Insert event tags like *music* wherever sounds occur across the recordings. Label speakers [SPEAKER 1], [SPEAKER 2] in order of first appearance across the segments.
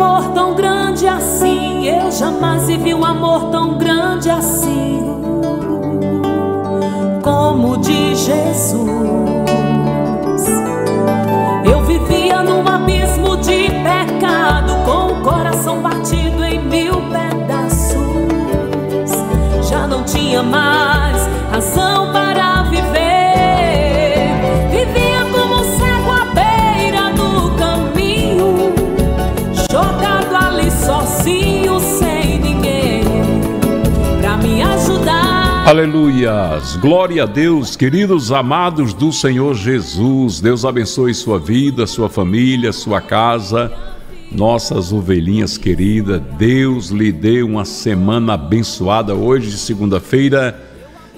[SPEAKER 1] amor tão grande assim. Eu jamais vi um amor tão grande assim. Como de Jesus. Eu vivia num abismo de pecado, com o coração partido em mil pedaços. Já não tinha mais
[SPEAKER 2] Aleluias! Glória a Deus, queridos amados do Senhor Jesus. Deus abençoe sua vida, sua família, sua casa, nossas ovelhinhas queridas. Deus lhe dê uma semana abençoada hoje, segunda-feira,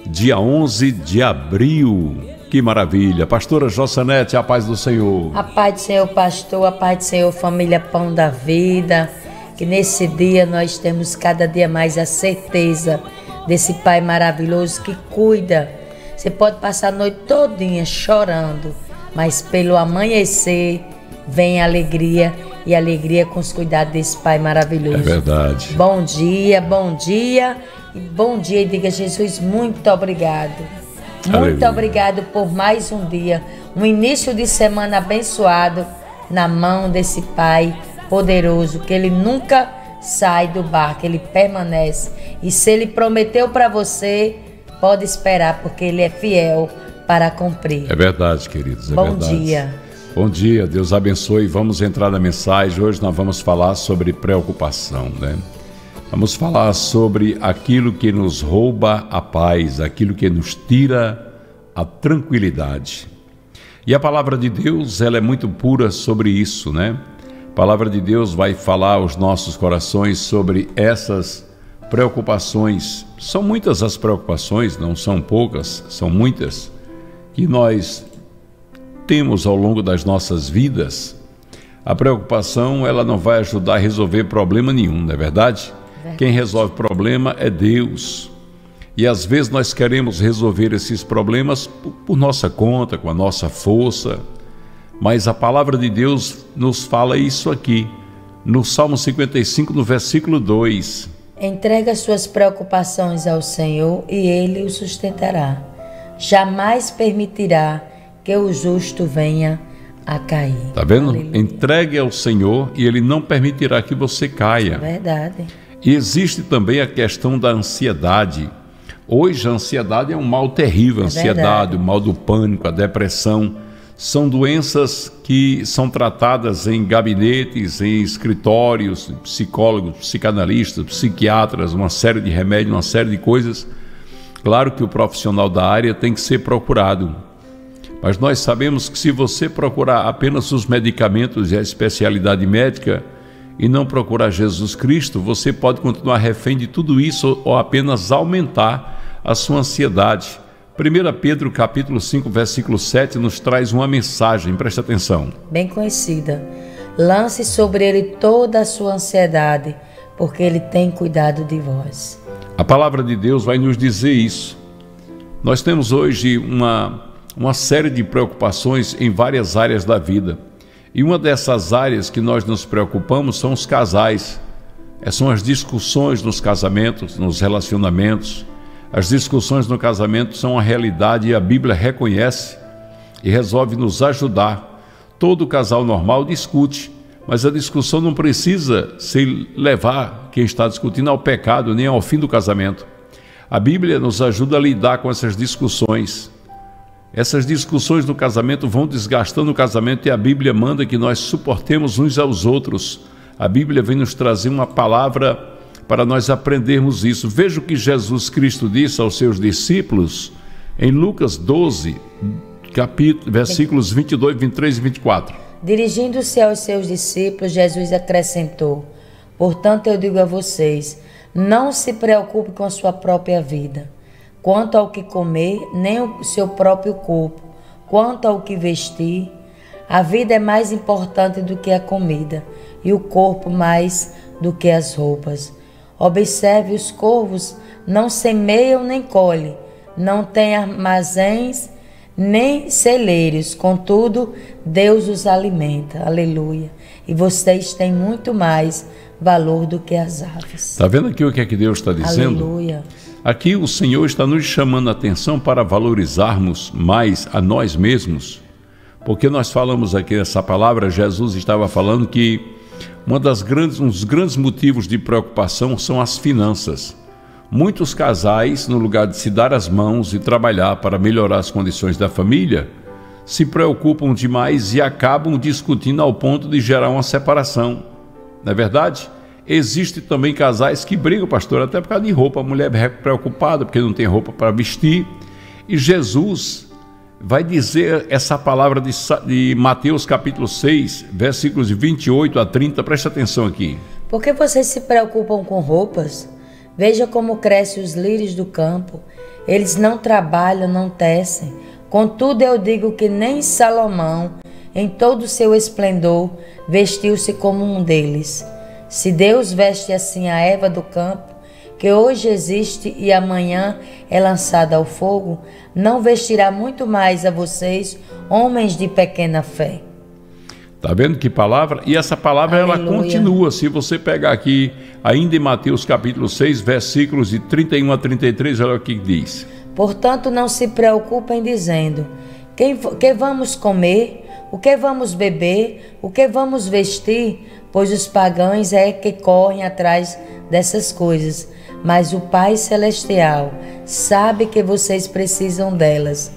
[SPEAKER 2] dia 11 de abril. Que maravilha. Pastora Jossanete, a paz do Senhor.
[SPEAKER 3] A paz do Senhor, pastor, a paz do Senhor, família Pão da Vida. Que nesse dia nós temos cada dia mais a certeza desse Pai maravilhoso que cuida. Você pode passar a noite todinha chorando, mas pelo amanhecer vem alegria e alegria com os cuidados desse Pai maravilhoso. É
[SPEAKER 2] verdade.
[SPEAKER 3] Bom dia, bom dia e bom dia e diga Jesus muito obrigado. Muito Aleluia. obrigado por mais um dia, um início de semana abençoado na mão desse Pai poderoso que ele nunca sai do barco, ele permanece. E se ele prometeu para você, pode esperar, porque ele é fiel para cumprir.
[SPEAKER 2] É verdade, queridos. É
[SPEAKER 3] Bom
[SPEAKER 2] verdade.
[SPEAKER 3] dia.
[SPEAKER 2] Bom dia, Deus abençoe. Vamos entrar na mensagem. Hoje nós vamos falar sobre preocupação, né? Vamos falar sobre aquilo que nos rouba a paz, aquilo que nos tira a tranquilidade. E a palavra de Deus, ela é muito pura sobre isso, né? A palavra de Deus vai falar aos nossos corações sobre essas preocupações. São muitas as preocupações, não são poucas, são muitas, que nós temos ao longo das nossas vidas. A preocupação, ela não vai ajudar a resolver problema nenhum, não é verdade? Quem resolve problema é Deus. E às vezes nós queremos resolver esses problemas por nossa conta, com a nossa força, mas a palavra de Deus nos fala isso aqui, no Salmo 55, no versículo 2.
[SPEAKER 3] Entrega suas preocupações ao Senhor e ele o sustentará. Jamais permitirá que o justo venha a cair.
[SPEAKER 2] Tá vendo? Aleluia. Entregue ao Senhor e ele não permitirá que você caia.
[SPEAKER 3] Verdade.
[SPEAKER 2] E existe também a questão da ansiedade. Hoje a ansiedade é um mal terrível, a é ansiedade, o mal do pânico, a depressão são doenças que são tratadas em gabinetes, em escritórios, psicólogos, psicanalistas, psiquiatras, uma série de remédios, uma série de coisas. Claro que o profissional da área tem que ser procurado, mas nós sabemos que se você procurar apenas os medicamentos e a especialidade médica e não procurar Jesus Cristo, você pode continuar refém de tudo isso ou apenas aumentar a sua ansiedade 1 Pedro capítulo 5, versículo 7 nos traz uma mensagem, presta atenção.
[SPEAKER 3] Bem conhecida. Lance sobre ele toda a sua ansiedade, porque ele tem cuidado de vós.
[SPEAKER 2] A palavra de Deus vai nos dizer isso. Nós temos hoje uma, uma série de preocupações em várias áreas da vida. E uma dessas áreas que nós nos preocupamos são os casais. É, são as discussões nos casamentos, nos relacionamentos as discussões no casamento são uma realidade e a Bíblia reconhece e resolve nos ajudar. Todo casal normal discute, mas a discussão não precisa se levar quem está discutindo ao pecado nem ao fim do casamento. A Bíblia nos ajuda a lidar com essas discussões. Essas discussões no casamento vão desgastando o casamento e a Bíblia manda que nós suportemos uns aos outros. A Bíblia vem nos trazer uma palavra para nós aprendermos isso. Veja o que Jesus Cristo disse aos seus discípulos em Lucas 12, capítulo, versículos 22, 23 e 24.
[SPEAKER 3] Dirigindo-se aos seus discípulos, Jesus acrescentou: Portanto, eu digo a vocês, não se preocupe com a sua própria vida, quanto ao que comer, nem o seu próprio corpo, quanto ao que vestir. A vida é mais importante do que a comida, e o corpo mais do que as roupas. Observe os corvos, não semeiam nem colhem, não têm armazéns, nem celeiros, contudo, Deus os alimenta. Aleluia. E vocês têm muito mais valor do que as aves.
[SPEAKER 2] Está vendo aqui o que é que Deus está dizendo?
[SPEAKER 3] Aleluia.
[SPEAKER 2] Aqui o Senhor está nos chamando a atenção para valorizarmos mais a nós mesmos. Porque nós falamos aqui nessa palavra, Jesus estava falando que uma das grandes, um dos grandes motivos de preocupação são as finanças. Muitos casais, no lugar de se dar as mãos e trabalhar para melhorar as condições da família, se preocupam demais e acabam discutindo ao ponto de gerar uma separação. Não é verdade? Existem também casais que brigam, pastor, até por causa de roupa. A mulher é preocupada porque não tem roupa para vestir. E Jesus vai dizer essa palavra de, de Mateus capítulo 6, versículos de 28 a 30. Preste atenção aqui.
[SPEAKER 3] Por que vocês se preocupam com roupas? Veja como crescem os lírios do campo. Eles não trabalham, não tecem. Contudo, eu digo que nem Salomão, em todo o seu esplendor, vestiu-se como um deles. Se Deus veste assim a erva do campo, que hoje existe e amanhã é lançada ao fogo, não vestirá muito mais a vocês, homens de pequena fé.
[SPEAKER 2] Tá vendo que palavra? E essa palavra Aleluia. ela continua. Se você pegar aqui, ainda em Mateus capítulo 6, versículos de 31 a 33, olha o que diz.
[SPEAKER 3] Portanto, não se preocupem dizendo: quem, que vamos comer, o que vamos beber, o que vamos vestir, pois os pagãos é que correm atrás dessas coisas, mas o Pai Celestial sabe que vocês precisam delas.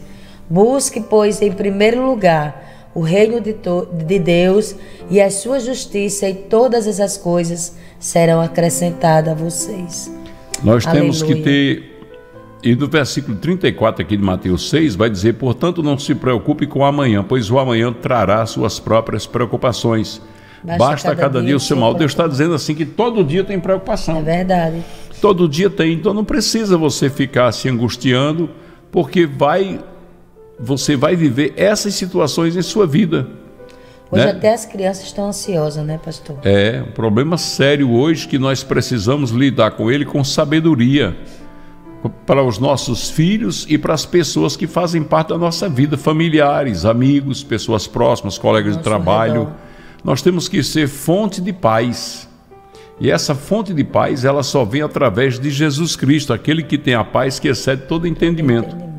[SPEAKER 3] Busque, pois, em primeiro lugar o reino de, de Deus e a sua justiça, e todas essas coisas serão acrescentadas a vocês.
[SPEAKER 2] Nós Aleluia. temos que ter e no versículo 34 aqui de Mateus 6 vai dizer: Portanto, não se preocupe com o amanhã, pois o amanhã trará suas próprias preocupações. Basta, Basta cada, cada, dia o seu mal. Deus está dizendo assim que todo dia tem preocupação.
[SPEAKER 3] É verdade.
[SPEAKER 2] Todo dia tem, então não precisa você ficar se angustiando, porque vai você vai viver essas situações em sua vida.
[SPEAKER 3] Hoje né? até as crianças estão ansiosas, né, pastor?
[SPEAKER 2] É, um problema sério hoje que nós precisamos lidar com ele com sabedoria para os nossos filhos e para as pessoas que fazem parte da nossa vida, familiares, amigos, pessoas próximas, colegas Nosso de trabalho. Redor. Nós temos que ser fonte de paz. E essa fonte de paz, ela só vem através de Jesus Cristo, aquele que tem a paz que excede todo entendimento. entendimento.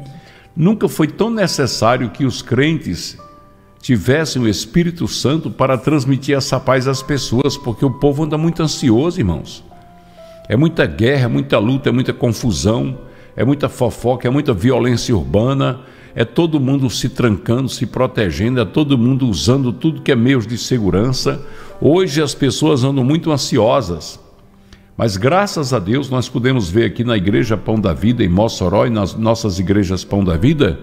[SPEAKER 2] Nunca foi tão necessário que os crentes tivessem o Espírito Santo para transmitir essa paz às pessoas, porque o povo anda muito ansioso, irmãos. É muita guerra, é muita luta, é muita confusão, é muita fofoca, é muita violência urbana, é todo mundo se trancando, se protegendo, é todo mundo usando tudo que é meios de segurança. Hoje as pessoas andam muito ansiosas. Mas graças a Deus nós podemos ver aqui na igreja Pão da Vida, em Mossoró e nas nossas igrejas Pão da Vida,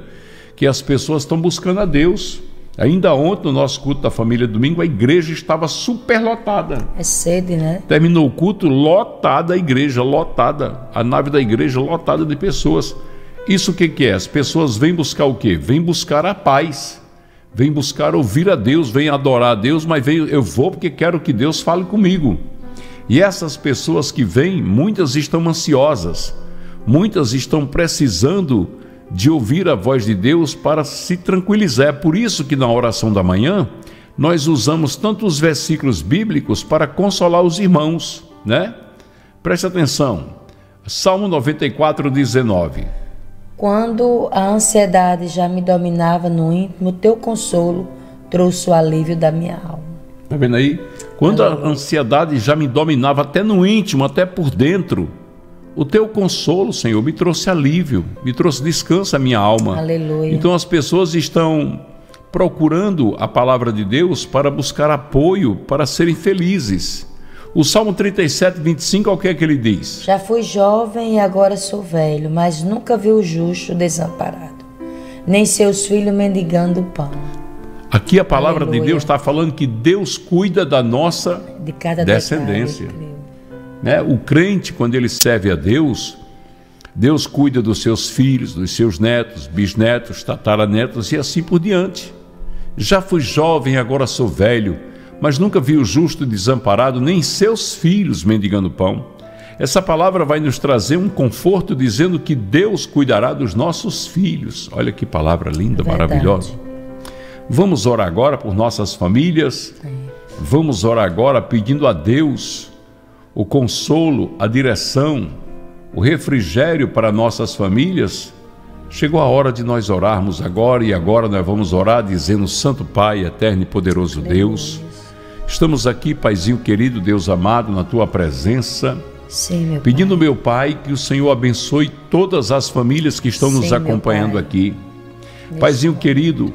[SPEAKER 2] que as pessoas estão buscando a Deus. Ainda ontem, no nosso culto da família domingo, a igreja estava superlotada.
[SPEAKER 3] É sede, né?
[SPEAKER 2] Terminou o culto, lotada a igreja, lotada. A nave da igreja lotada de pessoas. Isso o que, que é? As pessoas vêm buscar o quê? Vêm buscar a paz. Vêm buscar ouvir a Deus, vêm adorar a Deus, mas vem, eu vou porque quero que Deus fale comigo. E essas pessoas que vêm, muitas estão ansiosas, muitas estão precisando de ouvir a voz de Deus para se tranquilizar. É por isso que na oração da manhã nós usamos tantos versículos bíblicos para consolar os irmãos, né? Preste atenção. Salmo 94, 19.
[SPEAKER 3] Quando a ansiedade já me dominava no íntimo, teu consolo trouxe o alívio da minha alma.
[SPEAKER 2] Está vendo aí? Quando a ansiedade já me dominava até no íntimo, até por dentro, o teu consolo, Senhor, me trouxe alívio, me trouxe descanso à minha alma.
[SPEAKER 3] Aleluia.
[SPEAKER 2] Então as pessoas estão procurando a palavra de Deus para buscar apoio, para serem felizes. O Salmo 37, 25, o que é que ele diz?
[SPEAKER 3] Já fui jovem e agora sou velho, mas nunca vi o justo desamparado, nem seus filhos mendigando pão.
[SPEAKER 2] Aqui a palavra Aleluia. de Deus está falando que Deus cuida da nossa
[SPEAKER 3] de
[SPEAKER 2] descendência. Né? O crente, quando ele serve a Deus, Deus cuida dos seus filhos, dos seus netos, bisnetos, tataranetos e assim por diante. Já fui jovem, agora sou velho, mas nunca vi o justo desamparado, nem seus filhos mendigando pão. Essa palavra vai nos trazer um conforto dizendo que Deus cuidará dos nossos filhos. Olha que palavra linda, Verdade. maravilhosa. Vamos orar agora por nossas famílias. Vamos orar agora pedindo a Deus o consolo, a direção, o refrigério para nossas famílias. Chegou a hora de nós orarmos agora e agora nós vamos orar dizendo: Santo Pai, eterno e poderoso Deus, estamos aqui, Paizinho querido, Deus amado, na tua presença. Sim, meu pedindo, meu Pai, que o Senhor abençoe todas as famílias que estão Sim, nos acompanhando aqui. Paizinho querido,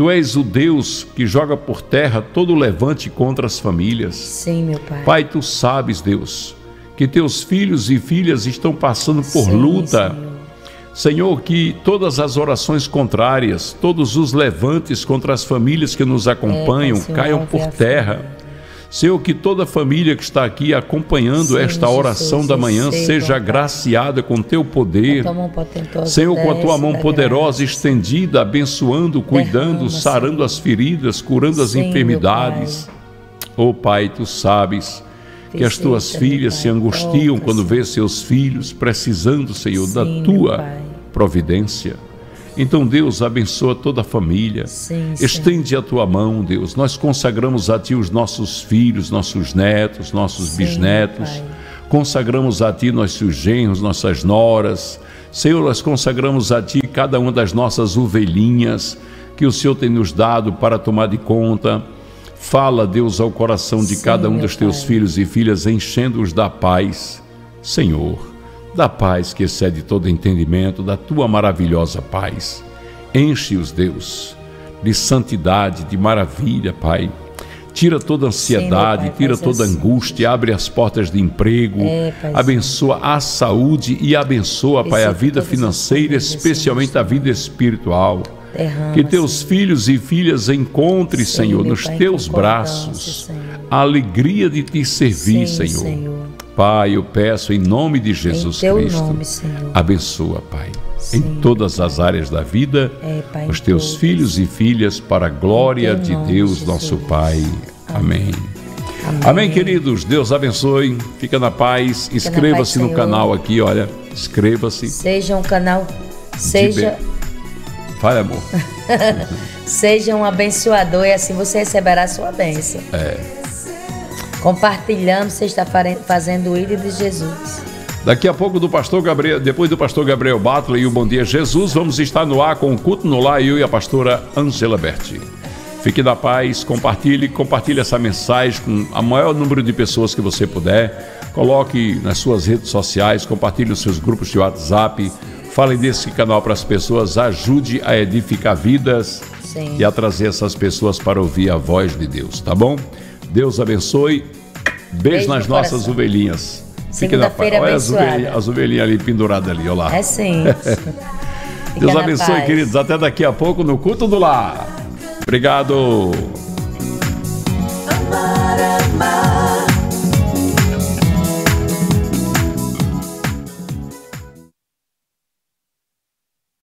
[SPEAKER 2] Tu és o Deus que joga por terra todo levante contra as famílias.
[SPEAKER 3] Sim, meu Pai.
[SPEAKER 2] Pai, tu sabes, Deus, que teus filhos e filhas estão passando por Sim, luta. Senhor. Senhor, que todas as orações contrárias, todos os levantes contra as famílias que nos acompanham é, caiam por terra. Senhor, que toda família que está aqui acompanhando esta oração Jesus, da manhã seja agraciada com teu poder. Senhor, com a tua mão poderosa estendida, abençoando, cuidando, Derrama, sarando Senhor. as feridas, curando as enfermidades. Oh Pai, tu sabes que as tuas filhas se angustiam quando vê seus filhos precisando, Senhor, da tua providência. Então, Deus, abençoa toda a família. Sim, Estende a tua mão, Deus. Nós consagramos a ti os nossos filhos, nossos netos, nossos sim, bisnetos. Pai. Consagramos a ti nossos genros, nossas noras. Senhor, nós consagramos a ti cada uma das nossas ovelhinhas que o Senhor tem nos dado para tomar de conta. Fala, Deus, ao coração de sim, cada um dos teus pai. filhos e filhas, enchendo-os da paz. Senhor, da paz que excede todo entendimento, da tua maravilhosa paz. Enche-os, Deus, de santidade, de maravilha, Pai. Tira toda ansiedade, Sim, pai, tira toda assim. angústia, abre as portas de emprego, é, abençoa a saúde e abençoa, Pai, a vida financeira, especialmente a vida espiritual. Derrama, que teus Senhor. filhos e filhas encontrem, Senhor, nos pai, teus braços, Senhor. a alegria de te servir, Sim, Senhor. Senhor. Pai, eu peço em nome de Jesus em Cristo. Nome, Senhor. Abençoa, Pai, em todas as áreas da vida, é, pai, os teus filhos e filhas, para a glória de Deus, Jesus. nosso Pai. Amém. Amém. Amém. queridos. Deus abençoe. Fica na paz. Inscreva-se no canal aqui, olha. Inscreva-se.
[SPEAKER 3] Seja um canal. Seja.
[SPEAKER 2] Fale, amor. *laughs*
[SPEAKER 3] seja um abençoador e assim você receberá a sua bênção.
[SPEAKER 2] É.
[SPEAKER 3] Compartilhando, você está fazendo o ídolo de Jesus.
[SPEAKER 2] Daqui a pouco do pastor Gabriel, depois do pastor Gabriel Butler e o Bom Dia Jesus, vamos estar no ar com o culto no lar, eu e a pastora Angela Berti. Fique na paz, compartilhe, compartilhe essa mensagem com o maior número de pessoas que você puder. Coloque nas suas redes sociais, compartilhe os seus grupos de WhatsApp, fale desse canal para as pessoas, ajude a edificar vidas Sim. e a trazer essas pessoas para ouvir a voz de Deus, tá bom? Deus abençoe. Beijo, Beijo nas nossas coração. ovelhinhas.
[SPEAKER 3] Paz. Olha
[SPEAKER 2] as ovelhinhas, as ovelhinhas ali penduradas ali, olha lá.
[SPEAKER 3] É sim. *laughs*
[SPEAKER 2] Deus abençoe, paz. queridos. Até daqui a pouco no culto do lar. Obrigado.